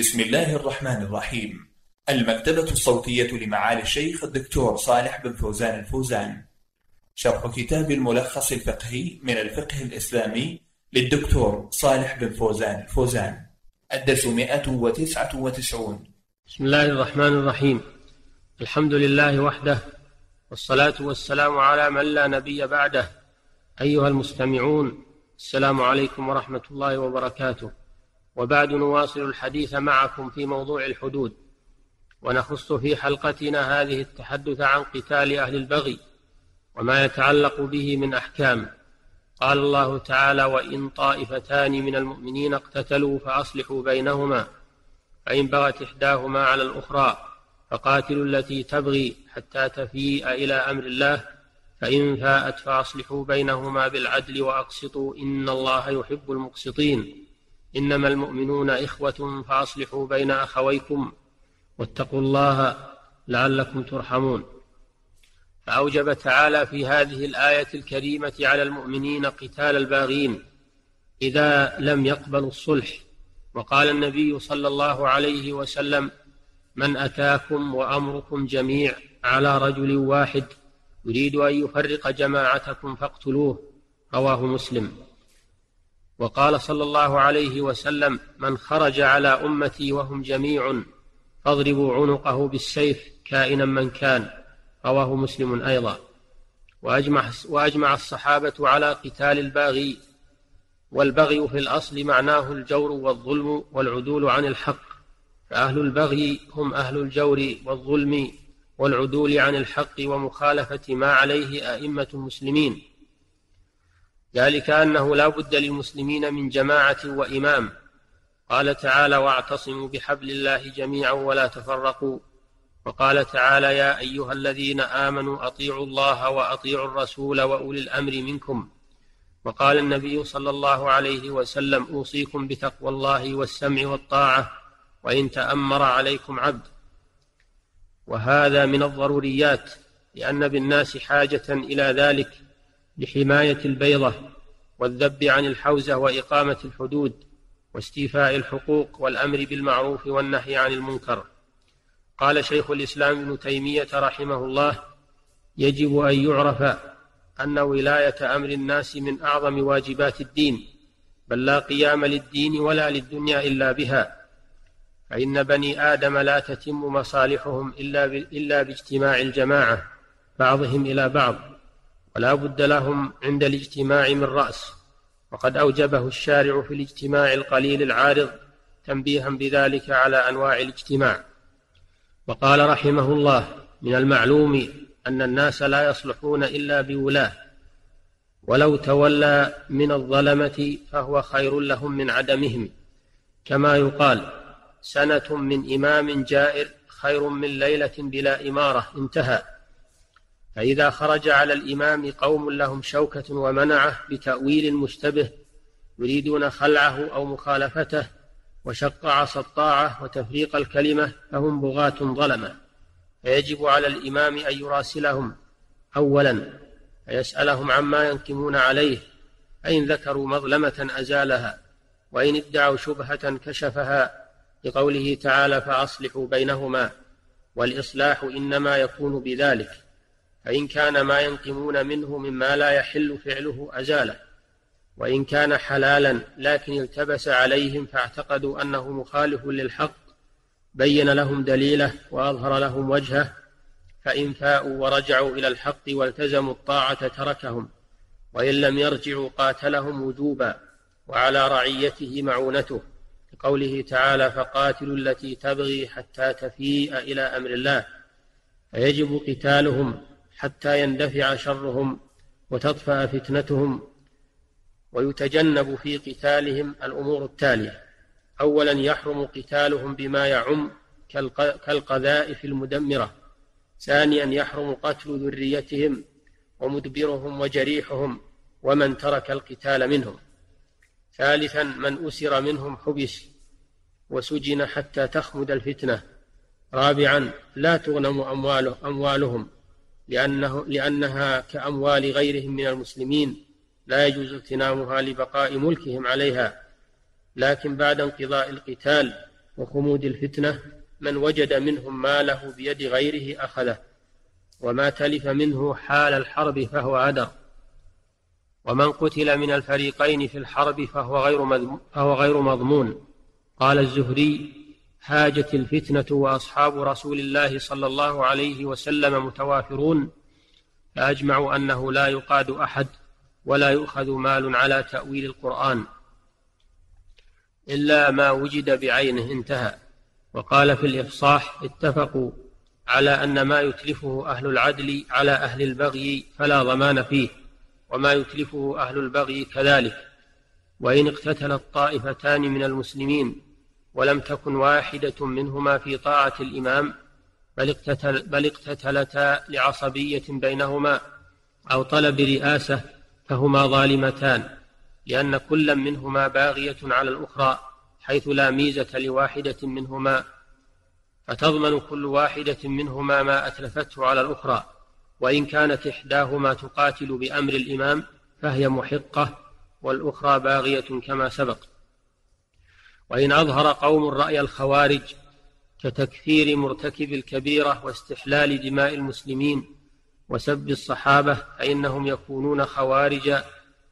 بسم الله الرحمن الرحيم. المكتبة الصوتية لمعالي الشيخ الدكتور صالح بن فوزان الفوزان. شرح كتاب الملخص الفقهي من الفقه الإسلامي للدكتور صالح بن فوزان الفوزان. الدرس 199 بسم الله الرحمن الرحيم. الحمد لله وحده والصلاة والسلام على من لا نبي بعده. أيها المستمعون السلام عليكم ورحمة الله وبركاته. وبعد نواصل الحديث معكم في موضوع الحدود. ونخص في حلقتنا هذه التحدث عن قتال أهل البغي وما يتعلق به من أحكام. قال الله تعالى وإن طائفتان من المؤمنين اقتتلوا فأصلحوا بينهما فإن بغت إحداهما على الأخرى فقاتلوا التي تبغي حتى تفيء إلى أمر الله فإن فاءت فأصلحوا بينهما بالعدل وأقسطوا إن الله يحب المقسطين. إنما المؤمنون إخوة فأصلحوا بين أخويكم واتقوا الله لعلكم ترحمون. فأوجب تعالى في هذه الآية الكريمة على المؤمنين قتال الباغين إذا لم يقبلوا الصلح. وقال النبي صلى الله عليه وسلم من أتاكم وأمركم جميع على رجل واحد يريد أن يفرق جماعتكم فاقتلوه. رواه مسلم. وقال صلى الله عليه وسلم من خرج على أمتي وهم جميع فاضربوا عنقه بالسيف كائنا من كان. رواه مسلم أيضا. وأجمع, وأجمع الصحابة على قتال الباغي والبغي في الأصل معناه الجور والظلم والعدول عن الحق. فأهل البغي هم أهل الجور والظلم والعدول عن الحق ومخالفة ما عليه أئمة المسلمين. ذلك أنه لا بد للمسلمين من جماعة وإمام. قال تعالى واعتصموا بحبل الله جميعا ولا تفرقوا وقال تعالى يا أيها الذين آمنوا أطيعوا الله وأطيعوا الرسول وأولي الأمر منكم وقال النبي صلى الله عليه وسلم أوصيكم بتقوى الله والسمع والطاعة وإن تأمر عليكم عبد وهذا من الضروريات لأن بالناس حاجة إلى ذلك لحماية البيضة. والذب عن الحوزة وإقامة الحدود واستيفاء الحقوق والأمر بالمعروف والنهي عن المنكر. قال شيخ الإسلام ابن تيمية رحمه الله يجب أن يعرف أن ولاية أمر الناس من أعظم واجبات الدين بل لا قيام للدين ولا للدنيا إلا بها. فإن بني آدم لا تتم مصالحهم إلا, إلا باجتماع الجماعة بعضهم إلى بعض. ولا بد لهم عند الاجتماع من رأس. وقد أوجبه الشارع في الاجتماع القليل العارض تنبيها بذلك على أنواع الاجتماع. وقال رحمه الله من المعلوم أن الناس لا يصلحون إلا بولاة. ولو تولى من الظلمة فهو خير لهم من عدمهم. كما يقال سنة من إمام جائر خير من ليلة بلا إمارة. انتهى. فإذا خرج على الإمام قوم لهم شوكة ومنعة بتأويل مشتبه يريدون خلعه أو مخالفته وشق عصا الطاعة وتفريق الكلمة فهم بغاة ظلمة. فيجب على الإمام أن يراسلهم أولا فيسألهم عما ينكمون عليه فإن ذكروا مظلمة أزالها وإن ادعوا شبهة كشفها لقوله تعالى فأصلحوا بينهما والإصلاح إنما يكون بذلك. فإن كان ما ينقمون منه مما لا يحل فعله أزاله وإن كان حلالا لكن التبس عليهم فاعتقدوا أنه مخالف للحق بين لهم دليله وأظهر لهم وجهه فإن فاءوا ورجعوا إلى الحق والتزموا الطاعة تركهم وإن لم يرجعوا قاتلهم وجوبا وعلى رعيته معونته لقوله تعالى فقاتلوا التي تبغي حتى تفيء إلى أمر الله فيجب قتالهم حتى يندفع شرهم وتطفأ فتنتهم ويتجنب في قتالهم الأمور التالية. أولا يحرم قتالهم بما يعم كالقذائف المدمرة. ثانيا يحرم قتل ذريتهم ومدبرهم وجريحهم ومن ترك القتال منهم. ثالثا من أسر منهم حبس وسجن حتى تخمد الفتنة. رابعا لا تغنم أمواله أموالهم. لأنه لأنها كأموال غيرهم من المسلمين لا يجوز اغتنامها لبقاء ملكهم عليها. لكن بعد انقضاء القتال وخمود الفتنة من وجد منهم ماله بيد غيره أخذه وما تلف منه حال الحرب فهو عدر. ومن قتل من الفريقين في الحرب فهو غير فهو غير مضمون. قال الزهري هاجت الفتنة وأصحاب رسول الله صلى الله عليه وسلم متوافرون فأجمعوا أنه لا يقاد أحد ولا يؤخذ مال على تأويل القرآن إلا ما وجد بعينه انتهى. وقال في الإفصاح اتفقوا على أن ما يتلفه أهل العدل على أهل البغي فلا ضمان فيه وما يتلفه أهل البغي كذلك. وإن اقتتلت طائفتان من المسلمين ولم تكن واحدة منهما في طاعة الإمام بل, اقتتل بل اقتتلتا لعصبية بينهما أو طلب رئاسة فهما ظالمتان لأن كلا منهما باغية على الأخرى حيث لا ميزة لواحدة منهما. فتضمن كل واحدة منهما ما أتلفته على الأخرى وإن كانت إحداهما تقاتل بأمر الإمام فهي محقة والأخرى باغية كما سبق. وإن أظهر قوم رأي الخوارج كتكفير مرتكب الكبيرة واستحلال دماء المسلمين وسب الصحابة فإنهم يكونون خوارج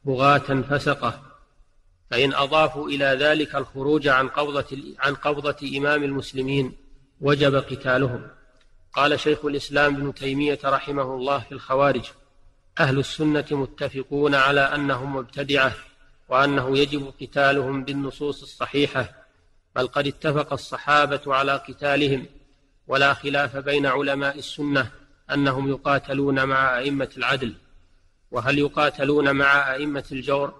بغاة فسقة. فإن أضافوا إلى ذلك الخروج عن قبضة عن قبضة إمام المسلمين وجب قتالهم. قال شيخ الإسلام ابن تيمية رحمه الله في الخوارج أهل السنة متفقون على أنهم مبتدعة وأنه يجب قتالهم بالنصوص الصحيحة بل قد اتفق الصحابة على قتالهم ولا خلاف بين علماء السنة أنهم يقاتلون مع أئمة العدل. وهل يقاتلون مع أئمة الجور؟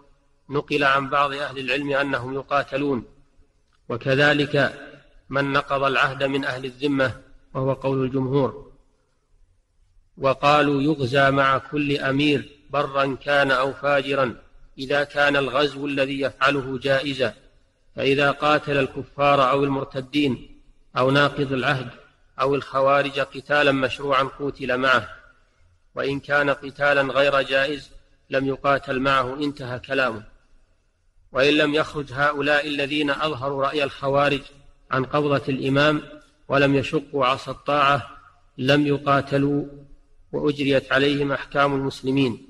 نقل عن بعض أهل العلم أنهم يقاتلون. وكذلك من نقض العهد من أهل الذمة وهو قول الجمهور. وقالوا يغزى مع كل أمير برا كان أو فاجرا. إذا كان الغزو الذي يفعله جائزا فإذا قاتل الكفار أو المرتدين أو ناقض العهد أو الخوارج قتالا مشروعا قوتل معه وإن كان قتالا غير جائز لم يقاتل معه انتهى كلامه. وإن لم يخرج هؤلاء الذين أظهروا رأي الخوارج عن قبضة الإمام ولم يشقوا عصا الطاعة لم يقاتلوا وأجريت عليهم أحكام المسلمين.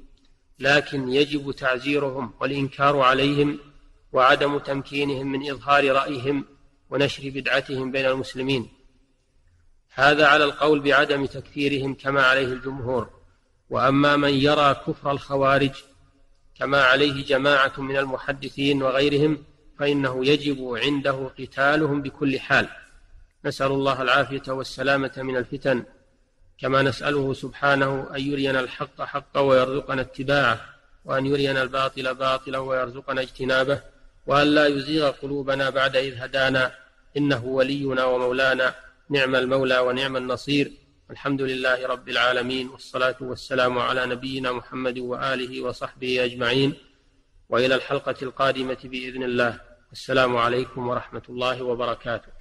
لكن يجب تعزيرهم والإنكار عليهم وعدم تمكينهم من إظهار رأيهم ونشر بدعتهم بين المسلمين. هذا على القول بعدم تكفيرهم كما عليه الجمهور. وأما من يرى كفر الخوارج كما عليه جماعة من المحدثين وغيرهم فإنه يجب عنده قتالهم بكل حال. نسأل الله العافية والسلامة من الفتن. كما نسأله سبحانه أن يرينا الحق حقا ويرزقنا اتباعه وأن يرينا الباطل باطلا ويرزقنا اجتنابه وأن لا يزيغ قلوبنا بعد إذ هدانا. إنه ولينا ومولانا نعم المولى ونعم النصير. الحمد لله رب العالمين والصلاة والسلام على نبينا محمد وآله وصحبه أجمعين. وإلى الحلقة القادمة بإذن الله. السلام عليكم ورحمة الله وبركاته.